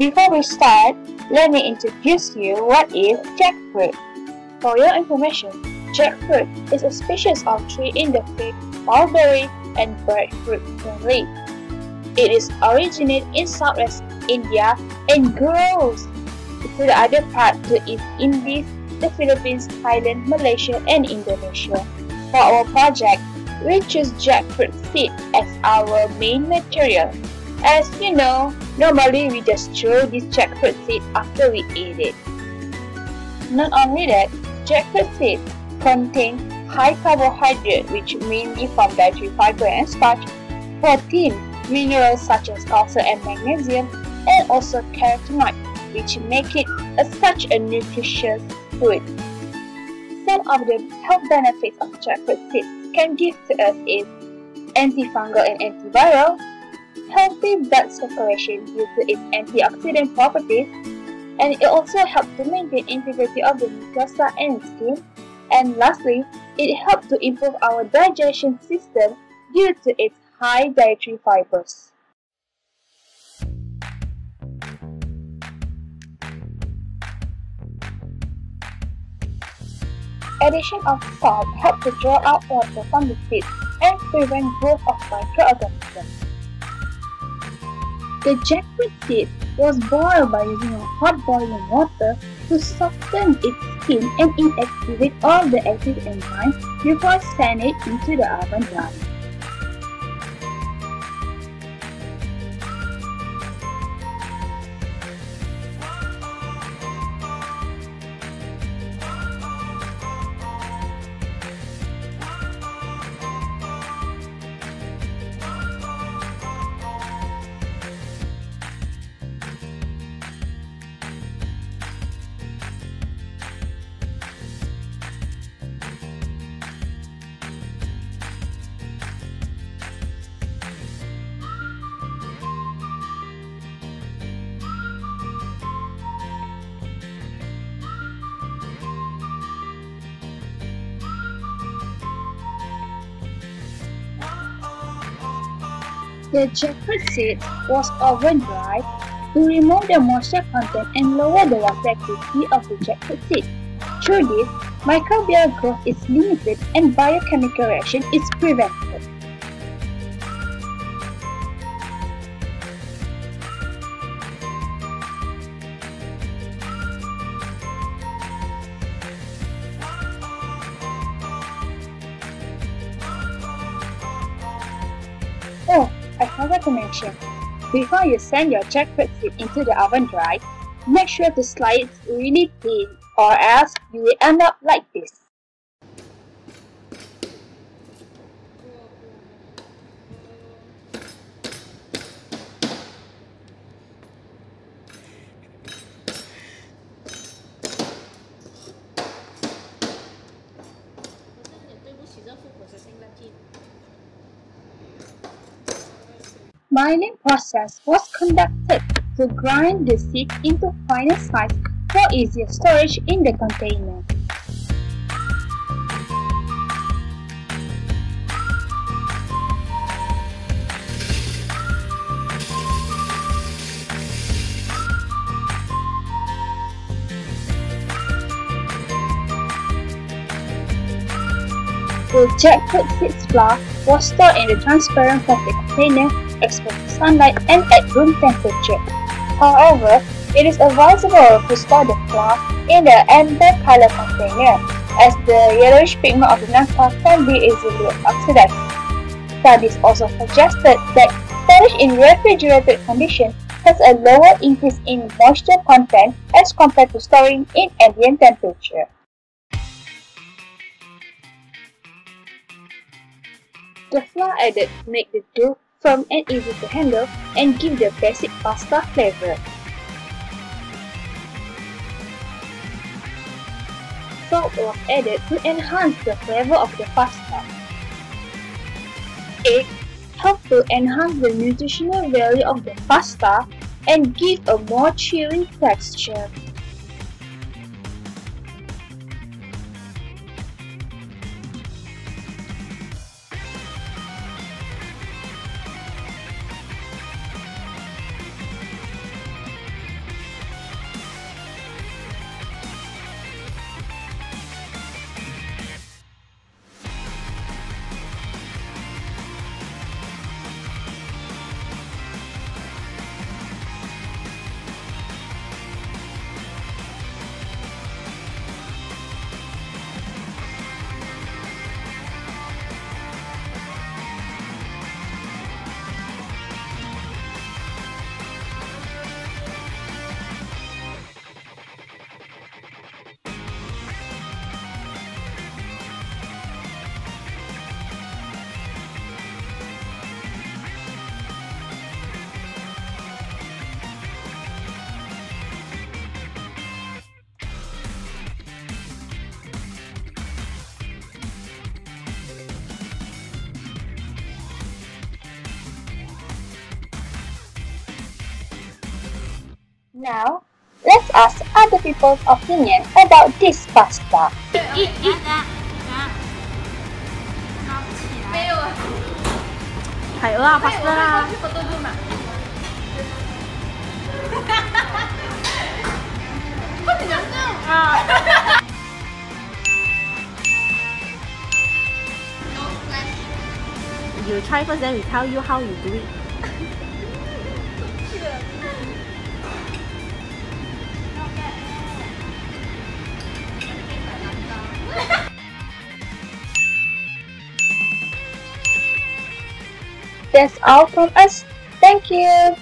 Before we start, let me introduce you what is jackfruit. For your information, jackfruit is a species of tree in the fruit, mulberry, and breadfruit family. It is originated in southwest India and grows to the other part to East Indies, the Philippines, Thailand, Malaysia, and Indonesia. For our project, we choose jackfruit seed as our main material. As you know, normally we just throw this jackfruit seed after we eat it. Not only that, jackfruit seeds contain high carbohydrate which mainly from dietary fiber and starch, protein, minerals such as calcium and magnesium, and also carotenoid which make it a, such a nutritious food. Some of the health benefits of jackfruit seeds can give to us is antifungal and antiviral, healthy blood circulation due to its antioxidant properties, and it also helps to maintain integrity of the mucosa and skin. And lastly, it helps to improve our digestion system due to its high dietary fibers. Addition of salt helps to draw out water from the seeds and prevent growth of microorganisms. The jackfruit seed was boiled by using hot boiling water to soften its skin and inactivate all the active enzymes before sending it into the oven dry. The jackfruit seed was oven dried to remove the moisture content and lower the water activity of the jackfruit seed. Through this, microbial growth is limited and biochemical reaction is prevented. Mention, before you send your jackfruit seed into the oven dry, make sure to slice it really thin or else you will end up like this. Milling process was conducted to grind the seed into finer size for easier storage in the container. The jackfruit seeds flour was stored in the transparent plastic container exposed to sunlight and at room temperature. However, it is advisable to store the flour in the amber color container as the yellowish pigment of the naphtha can be easily oxidized. Studies also suggested that storage in refrigerated condition has a lower increase in moisture content as compared to storing in ambient temperature. The flour added make the dough firm and easy to handle and give the basic pasta flavor. Salt was added to enhance the flavor of the pasta. Egg help to enhance the nutritional value of the pasta and give a more chewy texture. Now, let's ask other people's opinion about this pasta. 一一拿拿拿不起来。没有啊。系啦，pasta 啦。啊！ you try first then we tell you how you do it That's all from us. Thank you.